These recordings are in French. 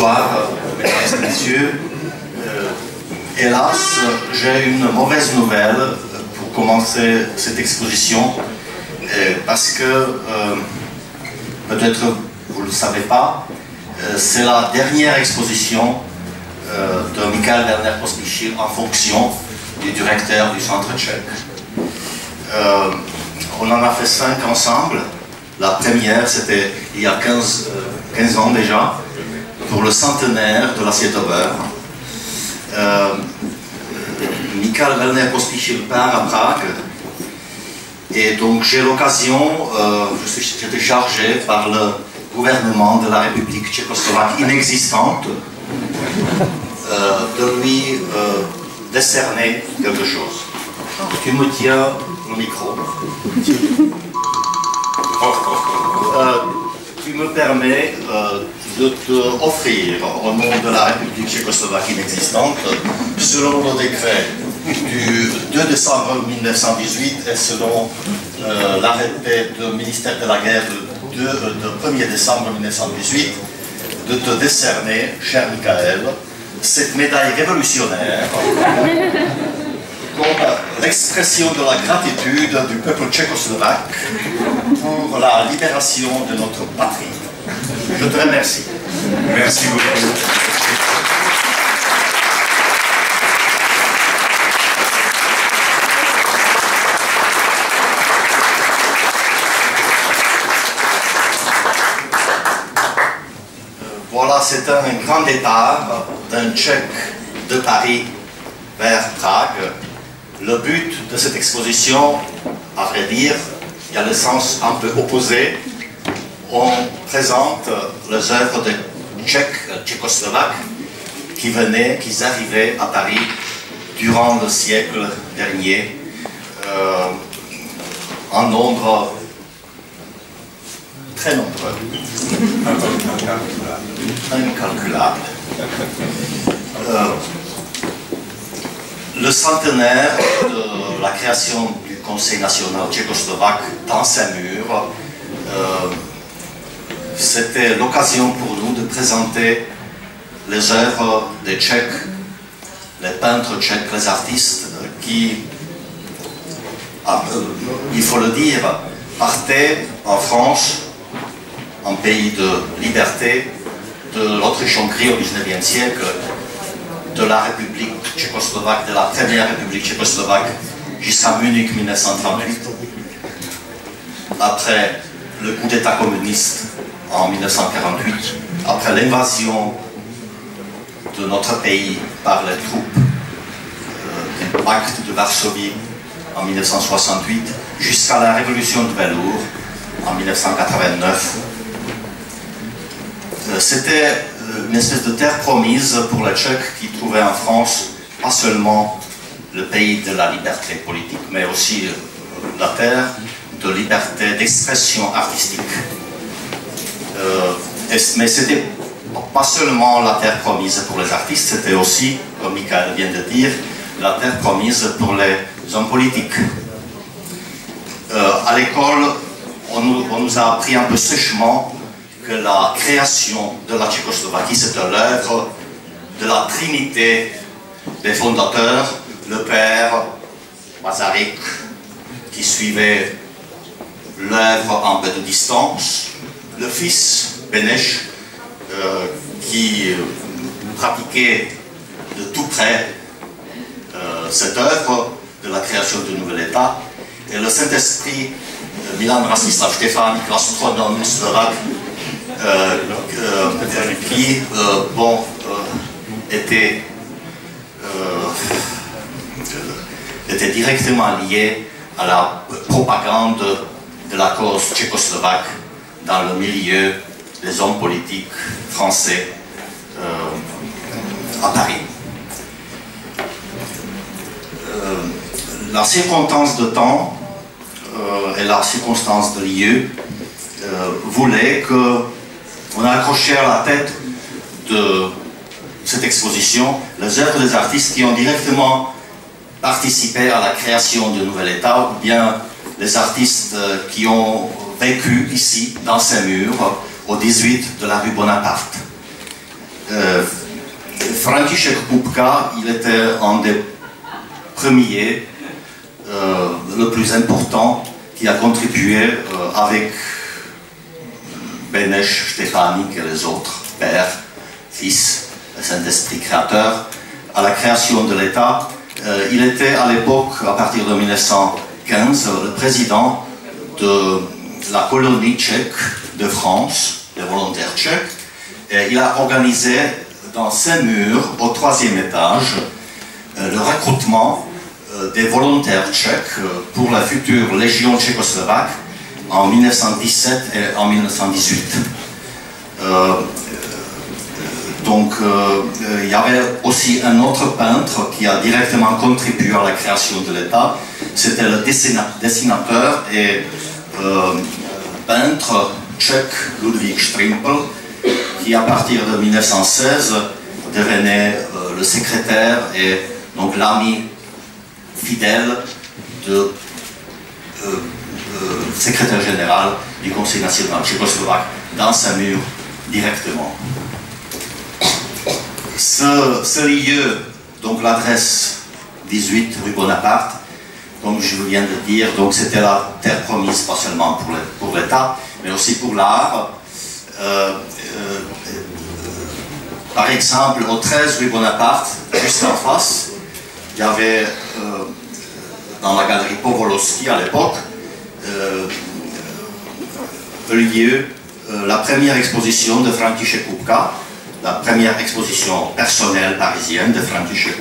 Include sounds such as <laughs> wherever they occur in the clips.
Bonsoir, mesdames et messieurs. Euh, hélas, j'ai une mauvaise nouvelle pour commencer cette exposition, euh, parce que, euh, peut-être vous ne le savez pas, c'est la dernière exposition de Michael Werner Pospichil en fonction du directeur du Centre tchèque. on en a fait cinq ensemble. La première, c'était il y a 15, 15 ans déjà, pour le centenaire de l'assiette au beurre. Euh, Michael Werner Pospichil part à Prague. Et donc j'ai l'occasion, euh, je suis j'étais chargé par le gouvernement de la République tchécoslovaque inexistante euh, de lui euh, décerner quelque chose. Tu me tiens le micro. <laughs> tu me permets de te offrir au nom de la République tchécoslovaque inexistante, selon le décret du 2 décembre 1918 et selon euh, l'arrêté du ministère de la Guerre de, 1er décembre 1918, de te décerner, cher Michael, cette médaille révolutionnaire comme l'expression de la gratitude du peuple tchécoslovaque pour la libération de notre patrie. Je te remercie. Merci beaucoup. Voilà, c'est un grand départ d'un Tchèque de Paris vers Prague. Le but de cette exposition, à vrai dire, il y a le sens un peu opposé, on présente les œuvres de Tchèques, tchécoslovaques qui venaient, qui arrivaient à Paris durant le siècle dernier. Euh, en nombre très nombreux, incalculable. Euh, le centenaire de la création Conseil national tchécoslovaque dans murs. Euh, c'était l'occasion pour nous de présenter les œuvres des Tchèques, les peintres tchèques, les artistes qui, ah, euh, il faut le dire, partaient en France, en pays de liberté, de l'Autriche-Hongrie au XIXe siècle, de la République tchécoslovaque, de la première République tchécoslovaque jusqu'à Munich 1938. Après le coup d'État communiste en 1948, après l'invasion de notre pays par les troupes euh, du pacte de Varsovie en 1968, jusqu'à la révolution de velours en 1989. Euh, c'était euh, une espèce de terre promise pour les Tchèques qui trouvaient en France pas seulement le pays de la liberté politique, mais aussi la terre de liberté d'expression artistique. Euh, mais c'était pas seulement la terre promise pour les artistes, c'était aussi, comme Michael vient de dire, la terre promise pour les hommes politiques. Euh, à l'école, on, nous a appris un peu sèchement que la création de la Tchécoslovaquie, c'était l'œuvre de la trinité des fondateurs, le père Masaryk, qui suivait l'œuvre en de distance, le fils Benech, euh, qui euh, pratiquait de tout près euh, cette œuvre de la création du nouvel État, et le Saint-Esprit, Milan Rastislav Stefanik, l'astronome slovaque, qui bon, était, était directement lié à la propagande de la cause tchécoslovaque dans le milieu des hommes politiques français euh, à Paris. Euh, la circonstance de temps euh, et la circonstance de lieu voulaient que on a accroché à la tête de cette exposition les œuvres des artistes qui ont directement participé à la création du nouvel État ou bien les artistes qui ont vécu ici, dans ces murs, au 18 de la rue Bonaparte. Euh, František il était un des premiers, euh, le plus important, qui a contribué euh, avec Beneš, Stefanik et les autres, Père, Fils, Saint-Esprit créateur, à la création de l'État. Euh, il était à l'époque, à partir de 1915, le président de la colonie tchèque de France, des volontaires tchèques, il a organisé dans ses murs, au troisième étage, euh, le recrutement euh, des volontaires tchèques euh, pour la future Légion tchécoslovaque en 1917 et en 1918. Donc, il y avait aussi un autre peintre qui a directement contribué à la création de l'État. C'était le dessinateur et peintre tchèque Ludwig Strimpel, qui à partir de 1916 devenait euh, le secrétaire et donc l'ami fidèle de euh, euh, secrétaire général du Conseil national tchécoslovaque dans sa mur directement. Ce, lieu, donc l'adresse 18 rue Bonaparte, comme je viens de dire, donc c'était la terre promise pas seulement pour l'État, mais aussi pour l'art. Euh, par exemple, au 13 rue Bonaparte, juste en face, il y avait euh, dans la galerie Povolowski à l'époque euh, lieu la première exposition de František Kupka, la première exposition personnelle parisienne de František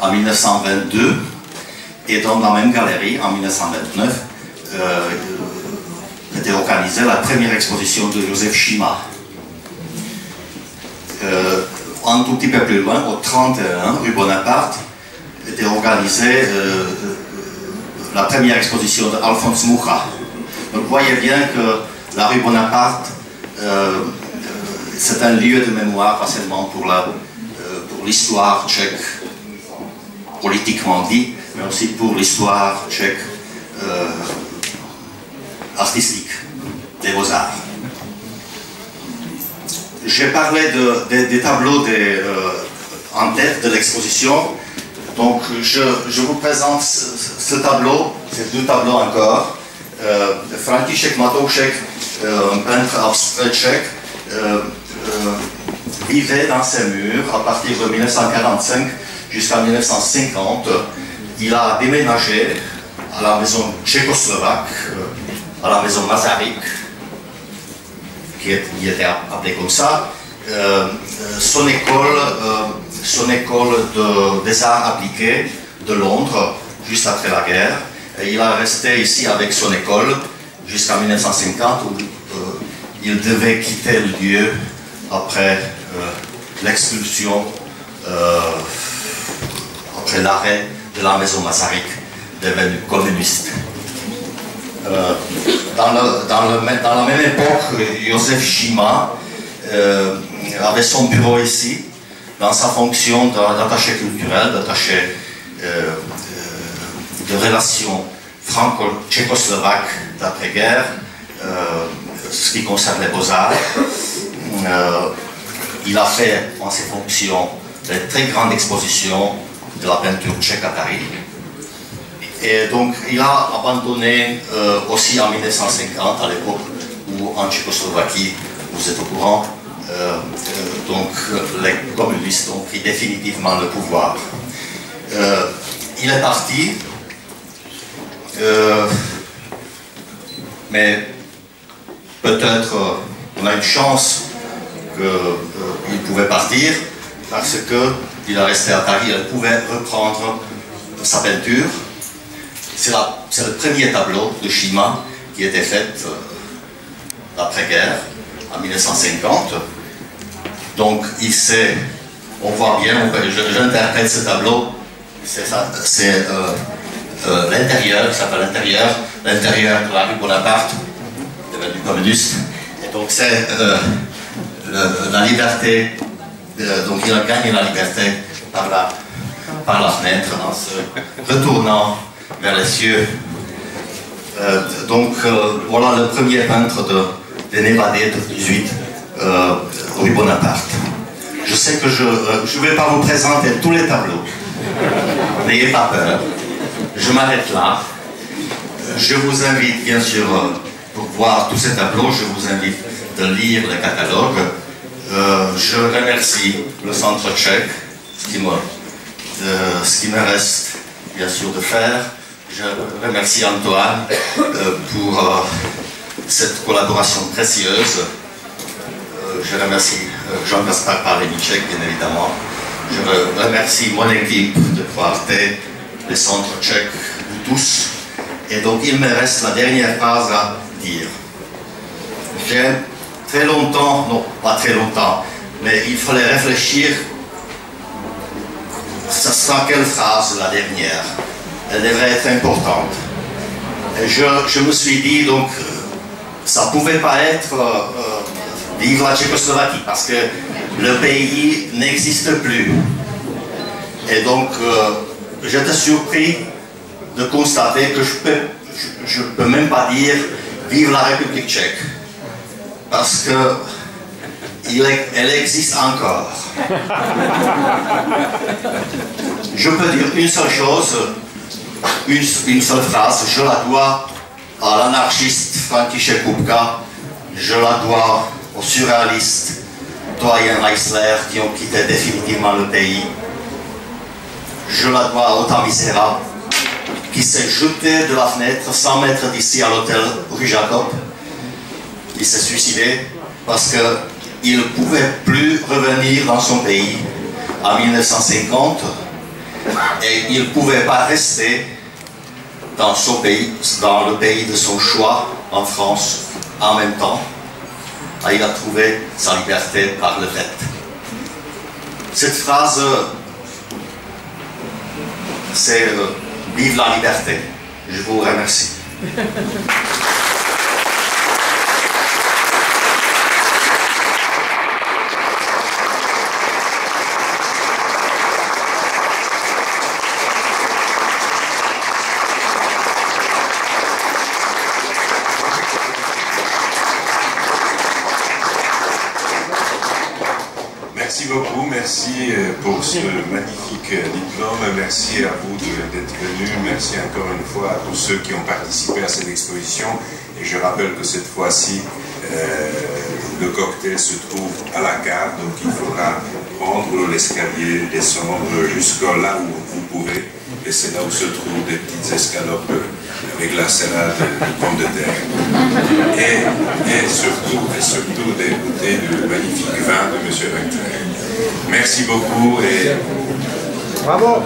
en 1922 et dans la même galerie en 1929 était organisée la première exposition de Joseph Schima euh, un tout petit peu plus loin, au 31 rue Bonaparte, était organisée euh, euh, la première exposition d'Alphonse Mucha. Donc vous voyez bien que la rue Bonaparte, c'est un lieu de mémoire, pas seulement pour l'histoire tchèque politiquement dit, mais aussi pour l'histoire tchèque artistique, des beaux-arts j'ai parlé des tableaux euh, en tête de l'exposition. Donc je, vous présente ce, tableau, ces deux tableaux encore. Euh, František Matoušek, euh, un peintre abstrait tchèque, euh, vivait dans ces murs à partir de 1945 jusqu'à 1950. Il a déménagé à la maison tchécoslovaque, à la maison Masaryk, qui, était appelé comme ça, euh, euh, son école, euh, son école de, des arts appliqués de Londres, juste après la guerre. Il a resté ici avec son école jusqu'à 1950 où il devait quitter le lieu après l'expulsion, après l'arrêt de la maison Masaryk devenue communiste. Euh, dans, la même époque, Joseph euh, avait son bureau ici, dans sa fonction d'attaché culturel, d'attaché euh, de relations franco-tchécoslovaques d'après-guerre, ce qui concerne les beaux-arts. Il a fait en ses fonctions de très grandes expositions de la peinture tchèque à Paris. Et donc, il a abandonné euh, aussi en 1950, à l'époque où en Tchécoslovaquie, vous êtes au courant, euh, euh, donc les communistes ont pris définitivement le pouvoir. il est parti, mais peut-être on a une chance qu'il pouvait partir parce qu'il a resté à Paris, il pouvait reprendre sa peinture c'est le premier tableau de Shima qui été fait euh, après-guerre, en 1950. Donc, il sait, on voit bien, j'interprète ce tableau, c'est euh, euh, l'intérieur, ça s'appelle l'intérieur, l'intérieur de la rue Bonaparte, du communiste. Et donc, c'est la liberté, donc il a gagné la liberté par la, par la fenêtre en se retournant vers les cieux. Euh, donc euh, voilà le premier peintre de, de Névadé de 18 euh, rue Bonaparte. Je sais que je ne vais pas vous présenter tous les tableaux. N'ayez pas peur. Je m'arrête là. Je vous invite, bien sûr, pour voir tous ces tableaux, je vous invite de lire le catalogue. Je remercie le centre tchèque, ce qui me, ce qui me reste, bien sûr, de faire. Je remercie Antoine pour cette collaboration précieuse. Euh, je remercie euh, Jean-Gaspard Parénichek, bien évidemment. Je remercie mon équipe de Quartet, les centres tchèques, tous. Et donc, il me reste la dernière phrase à dire. Très longtemps, non, pas très longtemps, mais il fallait réfléchir. Ça sera quelle phrase la dernière Elle devrait être importante. Et je, je me suis dit, donc, ça ne pouvait pas être euh, euh, vivre la Tchécoslovaquie parce que le pays n'existe plus. Et donc, euh, j'étais surpris de constater que je ne peux, même pas dire vive la République tchèque. Parce que elle existe encore. Je peux dire une seule chose, une, seule phrase, je la dois à l'anarchiste František Kupka, je la dois aux surréalistes Doyen Eisler qui ont quitté définitivement le pays. Je la dois à Ota Misera qui s'est jeté de la fenêtre 100 mètres d'ici à l'hôtel rue Jacob. Il s'est suicidé parce qu'il ne pouvait plus revenir dans son pays en 1950 et il ne pouvait pas rester dans, son pays, dans le pays de son choix, en France, en même temps. Ah, il a trouvé sa liberté par le fait. Cette phrase, c'est euh, Vive la liberté. Je vous remercie. merci euh, pour ce diplôme. Merci à vous d'être venus. Merci encore une fois à tous ceux qui ont participé à cette exposition. Et je rappelle que cette fois-ci, euh, le cocktail se trouve à la carte, donc il faudra prendre l'escalier, descendre jusqu'à là où vous pouvez. Et c'est là où se trouvent des petites escalopes avec la salade de pommes de terre. Et, surtout, et surtout des bouteilles de magnifique vin de M. Recteur. Merci beaucoup et... Bravo